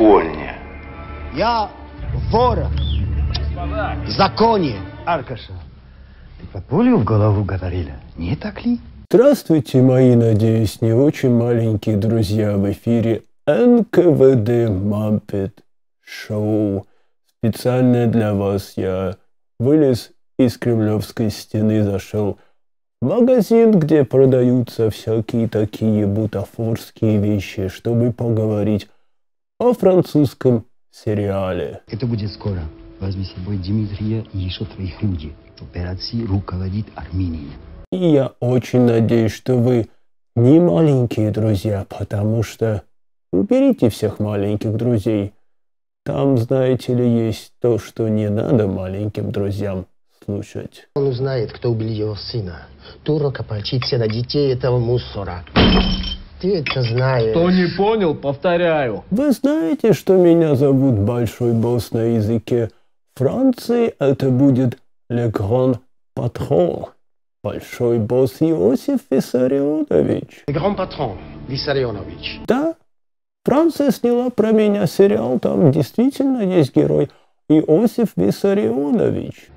закольня. Я вор. Законе. Аркаша, ты под пулю в голову говорили? Не так ли? Здравствуйте, мои, надеюсь, не очень маленькие друзья в эфире НКВД Мампет Шоу. Специально для вас я вылез из Кремлевской стены, зашел в магазин, где продаются всякие такие бутафорские вещи, чтобы поговорить о французском сериале. Это будет скоро. Возьми с собой Дмитрия и еще твоих людей. Операцией руководит Армения. И я очень надеюсь, что вы не маленькие друзья, потому что уберите всех маленьких друзей. Там, знаете ли, есть то, что не надо маленьким друзьям слушать. Он узнает, кто убил его сына. Турок ополчится на детей этого мусора. Ты это знаешь. Кто не понял, повторяю. Вы знаете, что меня зовут Большой Босс на языке Франции? Это будет Le Grand Patron. Большой босс Иосиф Виссарионович. Grand patron, Виссарионович. Да, Франция сняла про меня сериал, там действительно есть герой Иосиф Виссарионович.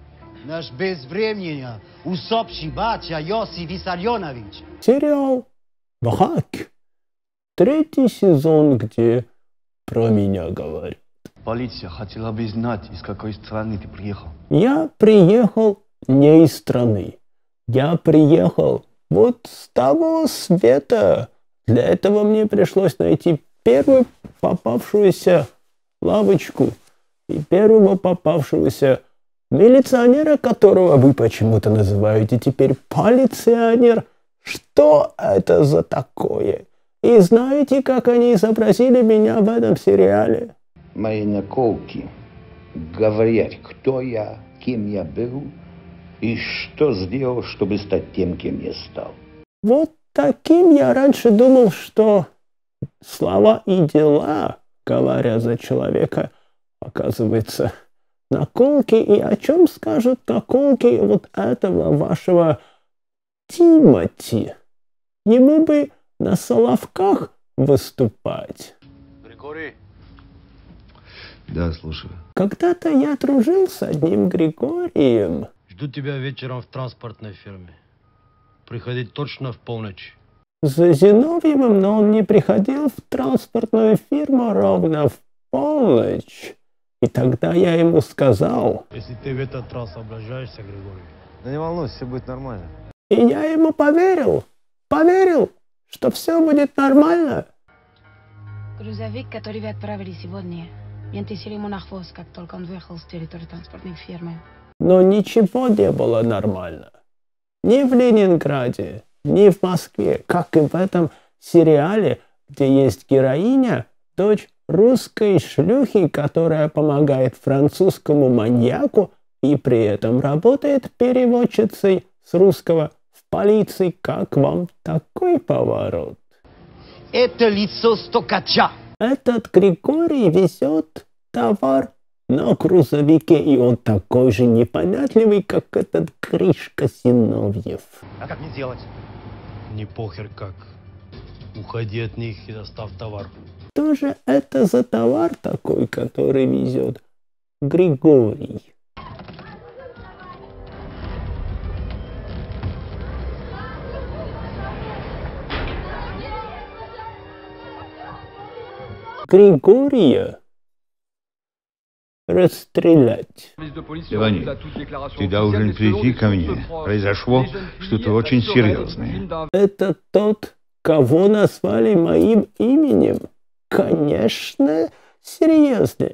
Наш безвременный усопший батя Йосиф Виссарионович. Сериал «Брак». Третий сезон, где про меня говорят. Полиция хотела бы знать, из какой страны ты приехал. Я приехал не из страны. Я приехал вот с того света. Для этого мне пришлось найти первую попавшуюся лавочку и первого попавшегося милиционера, которого вы почему-то называете теперь полиционер. Что это за такое? И знаете, как они изобразили меня в этом сериале? Мои наколки говорят, кто я, кем я был и что сделал, чтобы стать тем, кем я стал. Вот таким я раньше думал, что слова и дела, говоря за человека, оказывается, наколки. И о чем скажут наколки вот этого вашего Тимати? Ему бы на Соловках выступать. Григорий, Да, слушаю. Когда-то я дружил с одним Григорием. Жду тебя вечером в транспортной фирме. Приходи точно в полночь. За Зиновьевым, но он не приходил в транспортную фирму ровно в полночь. И тогда я ему сказал, Если ты в этот раз обращаешься, Григорий, Да не волнуйся, все будет нормально. и я ему поверил, поверил, что все будет нормально. Грузовик, который вы отправили сегодня, идентифицировали Монахвоз, как только он выехал с территории транспортной фирмы. Но ничего не было нормально. Ни в Ленинграде, ни в Москве, как и в этом сериале, где есть героиня, дочь русской шлюхи, которая помогает французскому маньяку и при этом работает переводчицей с русского полиции. Как вам такой поворот? Это лицо стокача. Этот Григорий везет товар на грузовике, и он такой же непонятливый, как этот Гришка Зиновьев. А как мне делать? не похер как. Уходи от них и доставь товар. Что же это за товар такой, который везет Григорий? Григория расстрелять. Иванин, ты должен прийти ко мне. Произошло что-то очень серьезное. Это тот, кого назвали моим именем? Конечно, серьезно.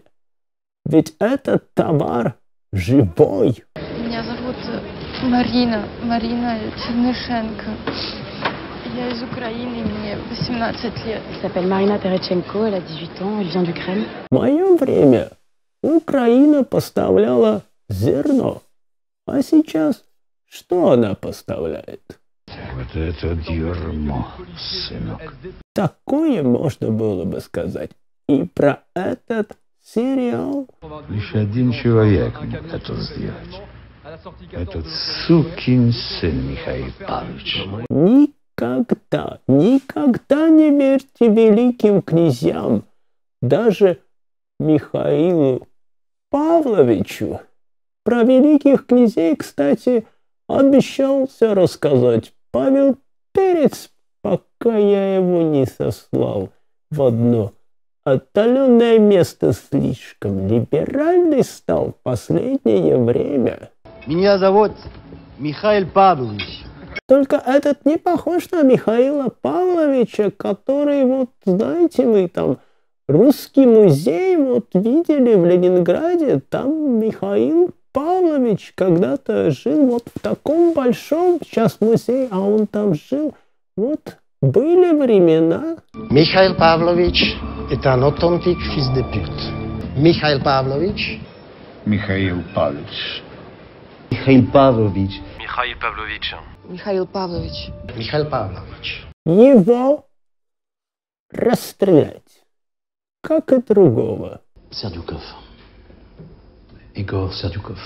Ведь этот товар живой. Меня зовут Марина, Марина Чернышенко. Из Украины, мне 18 лет. Elle s'appelle Marina Terechenko, elle a 18 ans, elle vient d'Ukraine. В мое время Украина поставляла зерно. А сейчас что она поставляет? Вот это дерьмо, сынок. Такое можно было бы сказать и про этот сериал. Лишь один человек мог это сделать. Этот сукин сын Михаил Павлович. Никогда, никогда не верьте великим князьям, даже Михаилу Павловичу. Про великих князей, кстати, обещался рассказать Павел Перец, пока я его не сослал в одно отдаленное место слишком либеральный стал в последнее время. Меня зовут Михаил Павлович. Только этот не похож на Михаила Павловича, который, вот, знаете, мы там русский музей вот видели в Ленинграде, там Михаил Павлович когда-то жил вот в таком большом сейчас музей, а он там жил. Вот были времена. Михаил Павлович – это un authentique fils de pute. Михаил Павлович. Михаил Павлович. Михаил Павлович. Михаил Павлович. Михаил Павлович. Михаил Павлович. Его расстрелять, как и другого. Сердюков. Игорь Сердюков.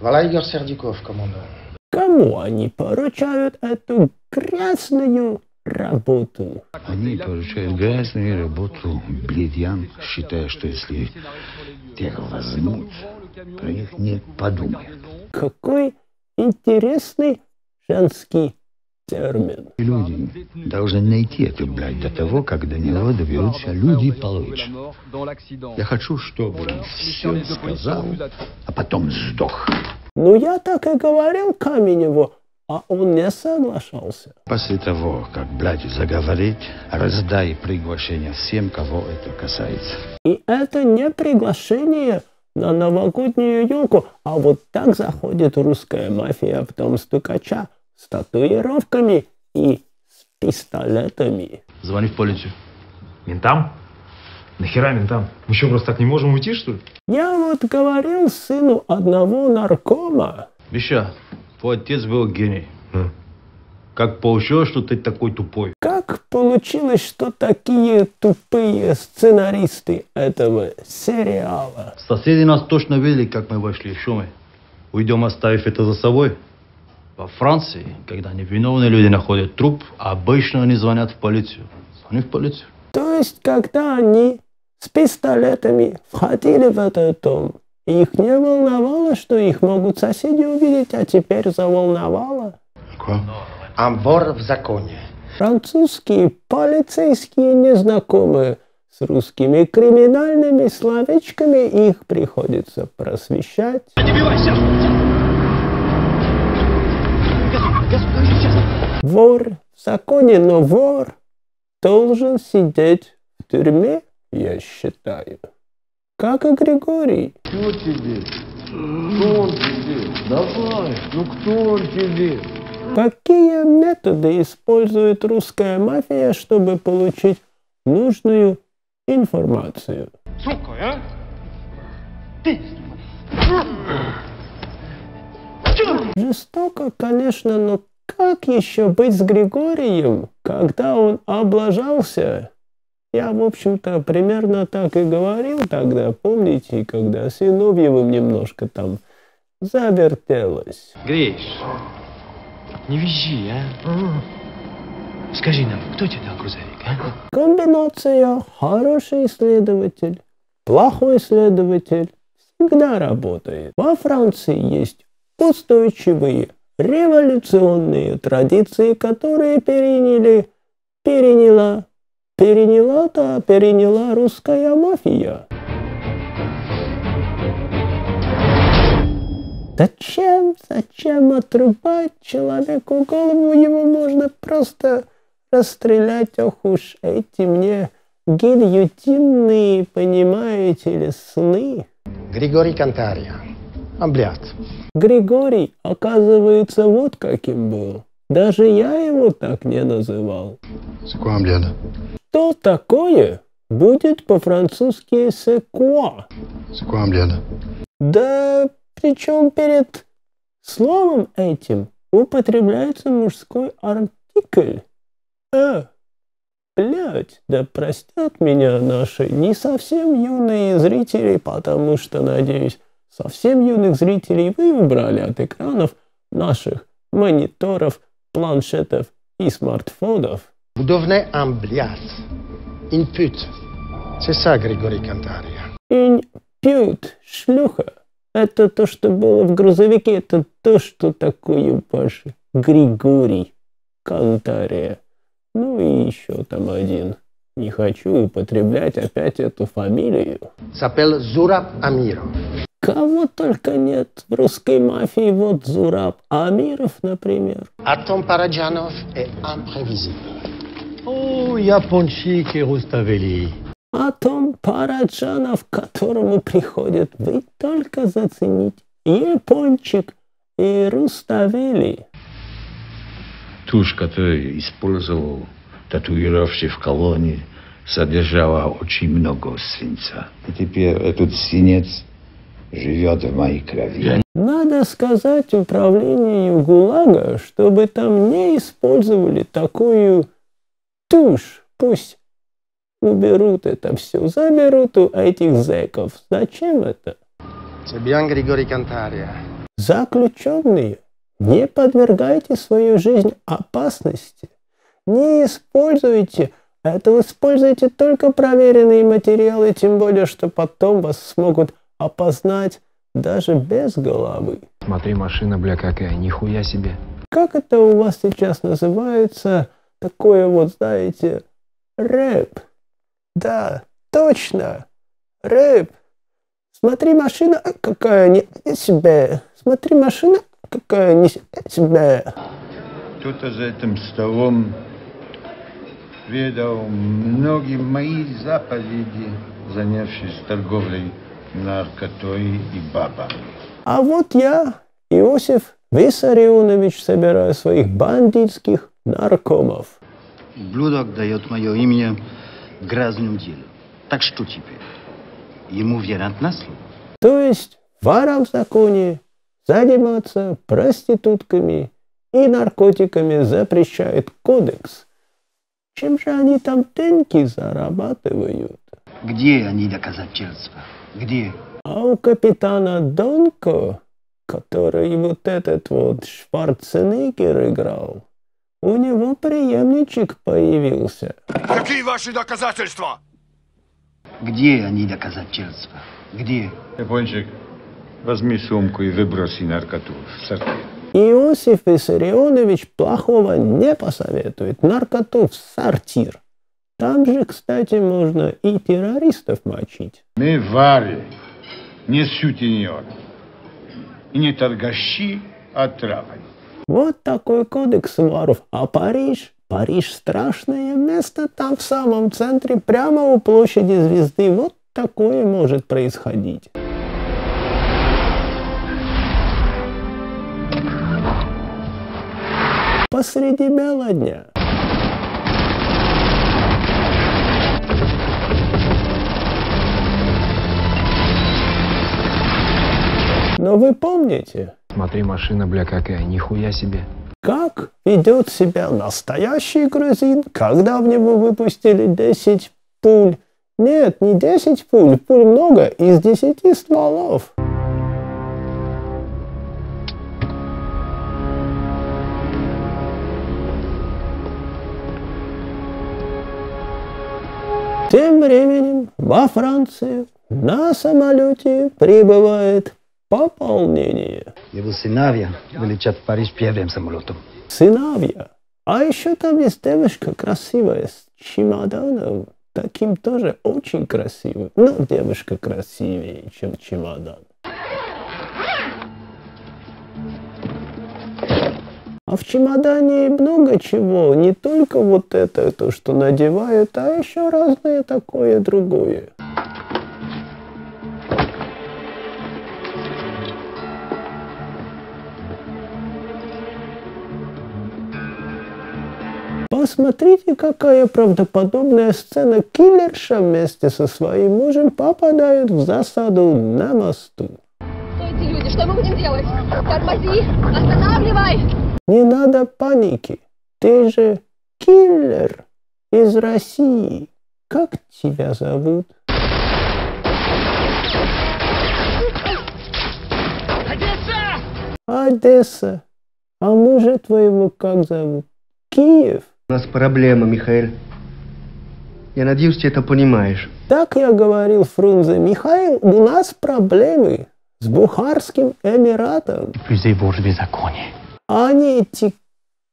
Voilà Игорь Сердюков, командор. Кому они поручают эту грязную работу? Они поручают грязную работу бледьям, считая, что если тех возьмут, про них не подумают. Какой интересный женский термин. Люди должны найти эту блядь до того, как до него доберутся люди получше. Я хочу, чтобы он все сказал, а потом сдох. Ну, я так и говорил Каменеву, а он не соглашался. После того, как блядь заговорит, раздай приглашение всем, кого это касается. И это не приглашение на новогоднюю елку, а вот так заходит русская мафия в дом стукача с татуировками и с пистолетами. Звони в полицию. Ментам? Нахера ментам? Мы что, просто так не можем уйти, что ли? Я вот говорил сыну одного наркома. Миша, твой отец был гений. Как получилось, что ты такой тупой? Как получилось, что такие тупые сценаристы этого сериала? Соседи нас точно видели, как мы вошли. Что мы? Уйдем, оставив это за собой? Во Франции, когда невиновные люди находят труп, обычно они звонят в полицию. Звони в полицию. То есть, когда они с пистолетами входили в этот дом, их не волновало, что их могут соседи увидеть, а теперь заволновало? Un вор в законе. Французские полицейские незнакомые с русскими криминальными словечками, их приходится просвещать. Вор в законе, но вор должен сидеть в тюрьме, я считаю. Как и Григорий. Кто тебе? Кто он тебе? Давай, ну кто он тебе? Какие методы использует русская мафия, чтобы получить нужную информацию? Сука, а? Жестоко, конечно, но как еще быть с Григорием, когда он облажался? Я, в общем-то, примерно так и говорил тогда, помните, когда с Зиновьевым немножко там завертелось. Гриш, не визжи, а? Скажи нам, кто тебе дал грузовик, а? Комбинация хороший исследователь, плохой исследователь всегда работает. Во Франции есть устойчивые революционные традиции, которые переняли, переняла, переняла-то, переняла русская мафия. Зачем, зачем отрубать человеку голову? Его можно просто расстрелять. Ох уж эти мне гильотинные, понимаете ли, сны. Григорий Кантария. Амблят. Григорий, оказывается, вот каким был. Даже я его так не называл. Un bliad Что такое будет по-французски quoi un bliad Да причем перед словом этим употребляется мужской артикль. Э, блядь, да простят меня наши не совсем юные зрители, потому что, надеюсь, совсем юных зрителей вы убрали от экранов наших мониторов, планшетов и смартфонов. Blias, une pute. C'est ça, Григорий Кантария. Инь пьют, шлюха. Это то, что было в грузовике, это то, что такое Паша. Григорий Кантария. Ну и еще там один. Не хочу употреблять опять эту фамилию. S'appelle Zurab Amirov. Кого только нет в русской мафии, вот Зураб Амиров, например. Atom Parajanov est imprévisible. О, япончики Руставели. О том Параджанов, которому приходит вы только заценить. Япончик и Руставели. Тушь, которую использовал татуировщик в колонии, содержала очень много свинца. И теперь этот свинец живет в моей крови. Надо сказать управлению ГУЛАГа, чтобы там не использовали такую тушь. Пусть уберут это все, заберут у этих зэков. Зачем это? Заключенные, не подвергайте свою жизнь опасности. Не используйте это, используйте только проверенные материалы, тем более, что потом вас смогут опознать даже без головы. Смотри, машина, бля, какая, нихуя себе. Как это у вас сейчас называется? Такое вот, знаете, рэп. Да, точно, рэп. Смотри, машина какая не себе. Смотри, машина какая не себе. Кто-то за этим столом ведал многие мои заповеди, занявшись торговлей наркотой и бабами. А вот я, Иосиф Виссарионович, собираю своих бандитских наркомов. Блюдок дает мое имя в грязном деле. Так что теперь? Ему верят на слово? То есть ворам в законе заниматься проститутками и наркотиками запрещает кодекс. Чем же они там деньги зарабатывают? Где они доказательства? Где? А у капитана Донко, который вот этот вот Шварценеггер играл, у него преемничек появился. Какие ваши доказательства? Где они доказательства? Где? Япончик, возьми сумку и выброси наркоту в сортир. Иосиф Виссарионович плохого не посоветует. Наркоту в сортир. Там же, кстати, можно и террористов мочить. Мы вари, не сутенер, и не торгаши отравой. Вот такой кодекс воров. А Париж? Париж страшное место. Там в самом центре, прямо у площади звезды. Вот такое может происходить. Посреди бела дня. Вы помните, Смотри, машина, бля, какая, нихуя себе. как ведет себя настоящий грузин, когда в него выпустили 10 пуль? Нет, не 10 пуль, пуль много, из 10 стволов. Тем временем во Франции на самолете прибывает пополнение. Его сыновья вылетят в Париж первым самолетом. Сыновья. А еще там есть девушка красивая с чемоданом. Таким тоже очень красивым. Но девушка красивее, чем чемодан. А в чемодане много чего. Не только вот это, то, что надевают, а еще разное такое другое. Посмотрите, какая правдоподобная сцена. Киллерша вместе со своим мужем попадают в засаду на мосту. Кто эти люди? Что мы будем делать? Тормози! Останавливай! Не надо паники. Ты же киллер из России. Как тебя зовут? Одесса! Одесса. А мужа твоего как зовут? Киев. У нас проблема, Михаил. Я надеюсь, ты это понимаешь. Так я говорил Фрунзе, Михаил, у нас проблемы с Бухарским Эмиратом. Plus Божье беззаконие. Они эти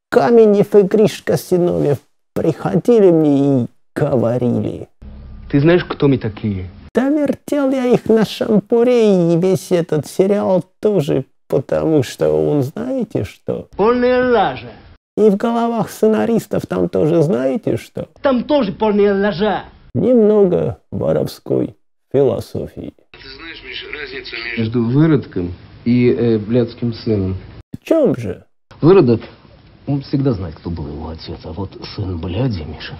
Каменев и Гришка Синовьев приходили мне и говорили. Ты знаешь, кто мы такие? Да вертел я их на шампуре и весь этот сериал тоже, потому что он, знаете что? Полная лажа. И в головах сценаристов там тоже знаете что? Там тоже полная лажа. Немного воровской философии. Ты знаешь, Миша, разница между... Между выродком и э, блядским сыном. В чем же? Выродок, он всегда знает, кто был его отец, а вот сын бляди, Миша,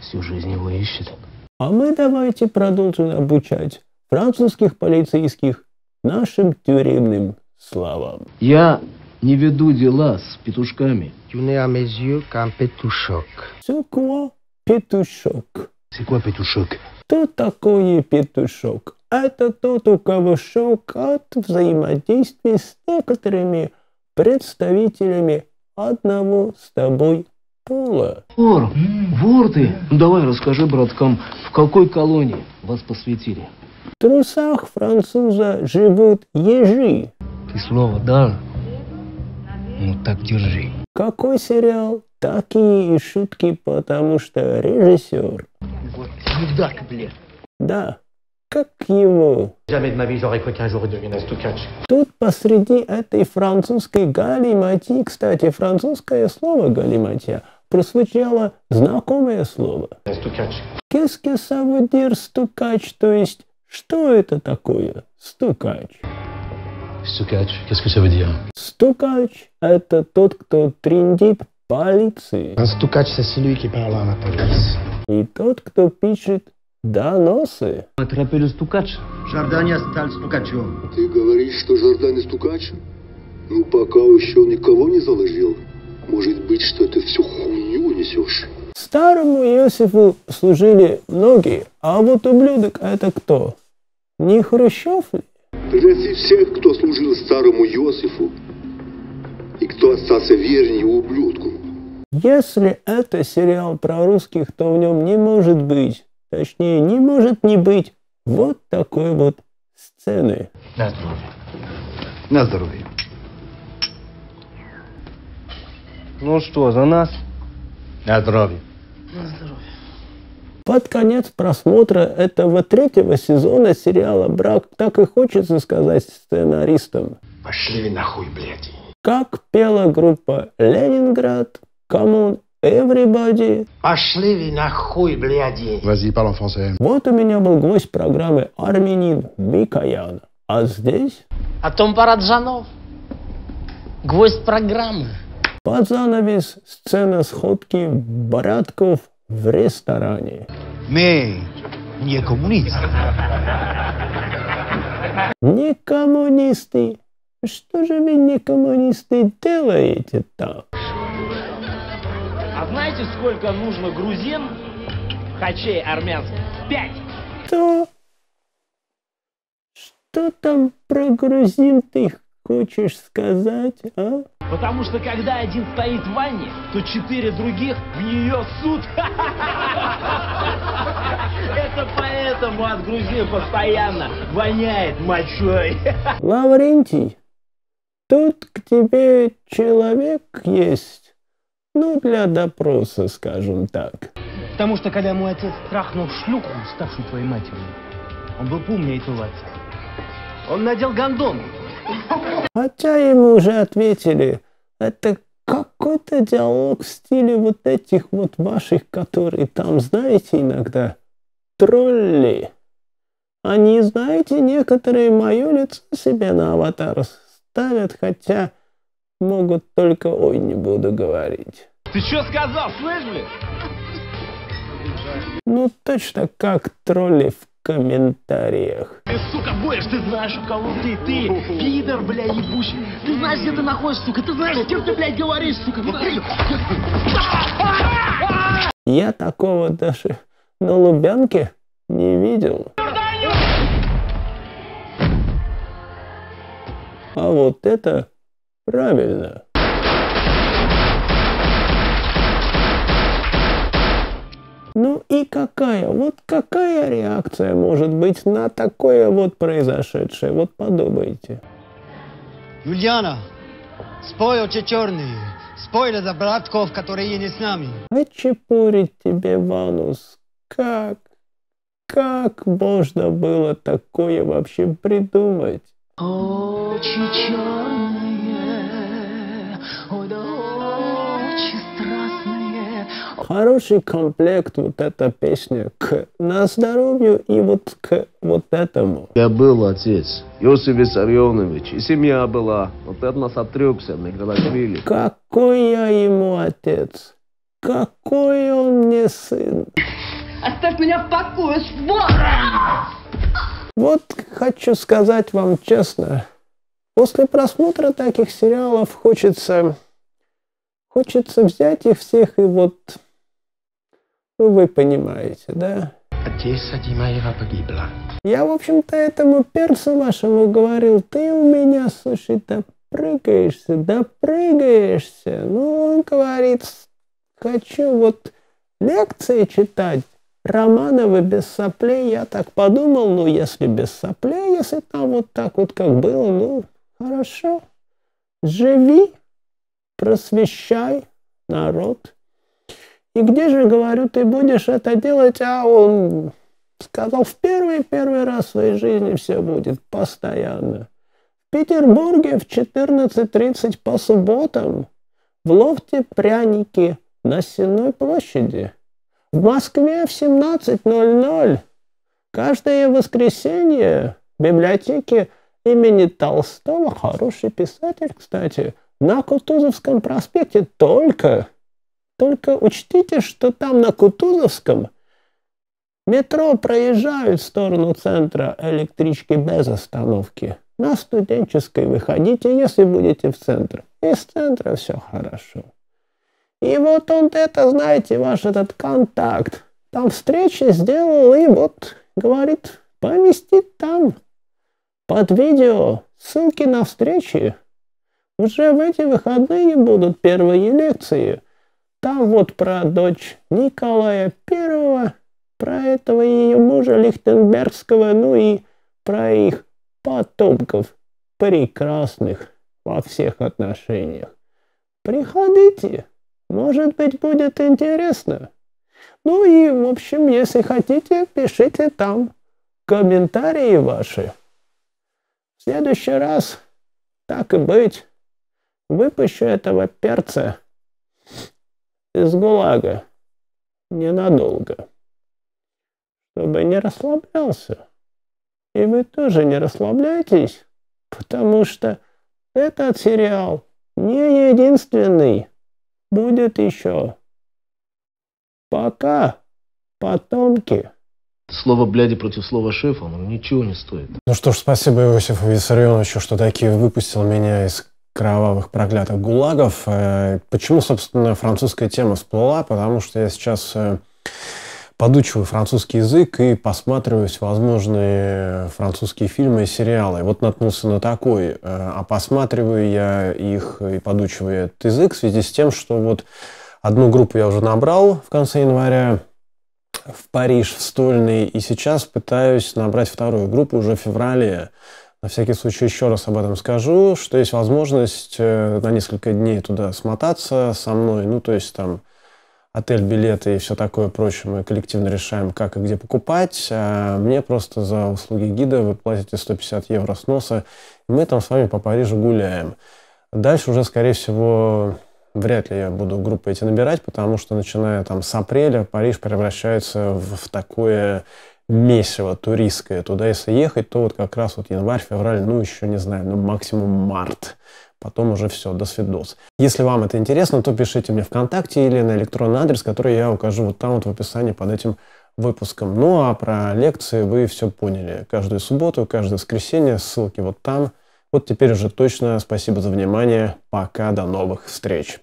всю жизнь его ищет. А мы давайте продолжим обучать французских полицейских нашим тюремным словам. Я не веду дела с петушками. Tu n'es à mes yeux qu'un pétouchoc. C'est quoi петушок? C'est quoi петушок? Кто такой петушок? Это тот, у кого шок от взаимодействия с некоторыми представителями одного с тобой пола. Вор, вор ты. Ну давай расскажи браткам, в какой колонии вас посвятили? В трусах француза живут ежи. Ты слово дал? Ну так держи. Какой сериал? Такие и шутки, потому что режиссер. Вот мудак, блядь. Да, как его? Тут посреди этой французской галиматии, кстати, французское слово галиматия, прозвучало знакомое слово. Veut dire стукач? То есть, что это такое? Стукач. Стукач, qu'est-ce que ça veut dire Стукач – это тот, кто трендит полиции. Un стукач, c'est celui qui parle à la police. И тот, кто пишет доносы. Отрапели стукач. Жордания стал стукачом. Ты говоришь, что Жордан и стукач? Ну, пока еще никого не заложил. Может быть, что ты всю хуйню несешь? Старому Иосифу служили многие, а вот ублюдок – это кто? Не Хрущев ли? Пригласи всех, кто служил старому Иосифу и кто остался вернее ублюдку. Если это сериал про русских, то в нем не может быть, точнее, не может не быть вот такой вот сцены. На здоровье. На здоровье. Ну что, за нас? На здоровье. На здоровье. Под конец просмотра этого третьего сезона сериала «Брак» так и хочется сказать сценаристам. Пошли вы нахуй, блядь. Как пела группа «Ленинград», «Come on, everybody». Пошли вы нахуй, бляди. Vas-y, parle français. Вот у меня был гость программы «Армянин» Микоян. А здесь Атом Параджанов. Гвоздь программы. под занавес сцена сходки братков в ресторане. Мы не коммунисты. Не коммунисты. Что же вы не коммунисты делаете там? А знаете, сколько нужно грузин хачей армянских? Пять! Что? Что там про грузин ты хочешь сказать, а? Потому что когда один стоит в ванне, то четыре других в нее суд. Это поэтому от грузин постоянно воняет мочой. Лаврентий, тут к тебе человек есть, ну, для допроса, скажем так. Потому что когда мой отец трахнул шлюху, ставшую твоей матерью, он был поумнее твоего отца. Он надел гондон. Хотя ему уже ответили, это какой-то диалог в стиле вот этих вот ваших, которые там, знаете, иногда тролли. Они, знаете, некоторые мое лицо себе на аватар ставят, хотя могут только «ой, не буду говорить». Ты что сказал, слышь, блин? Ну, точно как тролли в комментариях. Ты, сука, будешь, ты знаешь, у кого ты, ты, пидор, бля, ебучий. Ты знаешь, где ты находишься, сука, ты знаешь, с кем ты, блядь, говоришь, сука. Я такого даже на Лубянке не видел. А вот это правильно. И какая, вот какая реакция может быть на такое вот произошедшее? Вот подумайте. Юлиана, спой очи черные, спой за братков, которые не с нами. А чепурить тебе, Ванус, как? Как можно было такое вообще придумать? Очи черные, ой, да очи. Хороший комплект вот эта песня к на здоровью и вот к вот этому. Я был отец, Иосиф Виссарионович, и семья была. Но ты от нас отрекся, Мигралашвили. Какой я ему отец? Какой он мне сын? Оставь меня в покое, свора! Вот хочу сказать вам честно, после просмотра таких сериалов хочется, хочется взять их всех и вот, ну вы понимаете, да? Одесса Димаева погибла. Я, в общем-то, этому перцу вашему говорил, ты у меня, слушай, допрыгаешься, допрыгаешься. Ну, он говорит, хочу вот лекции читать, Романовы без соплей, я так подумал, ну, если без соплей, если там вот так вот как было, ну, хорошо. Живи, просвещай народ. И где же, говорю, ты будешь это делать? А он сказал, в первый-первый раз в своей жизни все будет постоянно. В Петербурге в 14.30 по субботам в лофте пряники на Сенной площади. В Москве в 17.00 каждое воскресенье в библиотеке имени Толстого, хороший писатель, кстати, на Кутузовском проспекте только, только учтите, что там на Кутузовском метро проезжают в сторону центра электрички без остановки. На студенческой выходите, если будете в центре. Из центра все хорошо. И вот он это, знаете, ваш этот контакт, там встречи сделал и вот, говорит, поместит там под видео ссылки на встречи. Уже в эти выходные будут первые лекции. Там вот про дочь Николая Первого, про этого ее мужа Лихтенбергского, ну и про их потомков прекрасных во всех отношениях. Приходите. Может быть, будет интересно. Ну и, в общем, если хотите, пишите там комментарии ваши. В следующий раз, так и быть, выпущу этого перца из ГУЛАГа ненадолго, чтобы не расслаблялся. И вы тоже не расслабляйтесь, потому что этот сериал не единственный будет еще. Пока, потомки. Слово «бляди» против слова «шефа» ну, ничего не стоит. Ну что ж, спасибо Иосифу Виссарионовичу, что таки выпустил меня из кровавых проклятых гулагов. Э, почему, собственно, французская тема всплыла? Потому что я сейчас э, подучиваю французский язык и посматриваю всевозможные французские фильмы и сериалы. Вот наткнулся на такой. Э, а посматриваю я их и подучиваю этот язык в связи с тем, что вот одну группу я уже набрал в конце января в Париж, в Стольный, и сейчас пытаюсь набрать вторую группу уже в феврале. На всякий случай еще раз об этом скажу, что есть возможность э, на несколько дней туда смотаться со мной, ну, то есть там отель, билеты и все такое прочее мы коллективно решаем, как и где покупать. А мне просто за услуги гида вы платите 150 евро с носа, и мы там с вами по Парижу гуляем. Дальше уже, скорее всего, вряд ли я буду группы эти набирать, потому что начиная там с апреля Париж превращается в, в такое месиво туристское. Туда если ехать, то вот как раз вот январь, февраль, ну еще не знаю, ну максимум март. Потом уже все, до свидос. Если вам это интересно, то пишите мне ВКонтакте или на электронный адрес, который я укажу вот там вот в описании под этим выпуском. Ну а про лекции вы все поняли. Каждую субботу, каждое воскресенье, ссылки вот там. Вот теперь уже точно. Спасибо за внимание. Пока, до новых встреч.